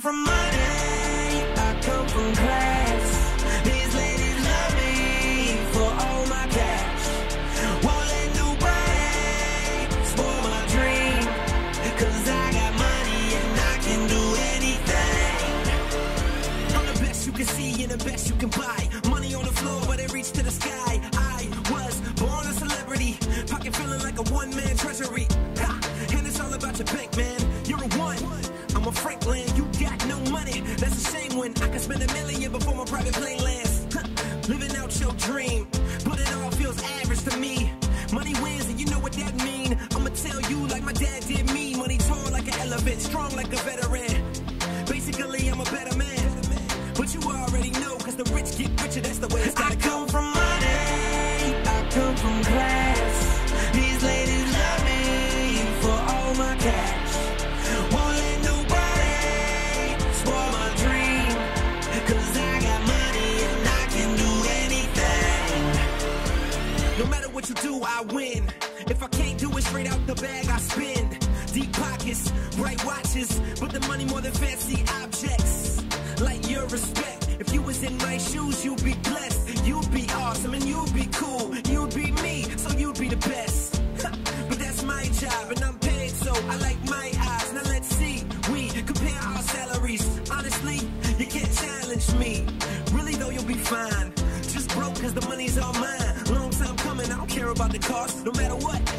from money, I come from class. These ladies love me for all my cash. Won't let nobody spoil my dream. Cause I got money and I can do anything. I'm the best you can see and the best you can buy. Money on the floor, but it reached to the sky. I was born a celebrity, pocket feeling like a one man treasury. Ha! And it's all about your bank, man. You're a one. I'm a Franklin, you got no money. That's a shame when I can spend a million before my private plane lands. Living out your dream, but it all feels average to me. Money wins, and you know what that mean. I'ma tell you like my dad did me. Money tall like an elephant, strong like a veteran. what you do, I win. If I can't do it straight out the bag, I spend Deep pockets, bright watches, but the money more than fancy objects. Like your respect. If you was in my shoes, you'd be blessed. You'd be awesome and you'd be cool. You'd be me, so you'd be the best. but that's my job and I'm paid, so I like my eyes. Now let's see, we compare our salaries. Honestly, you can't challenge me. Really though, you'll be fine. Just broke cause the money's all mine the cost, no matter what.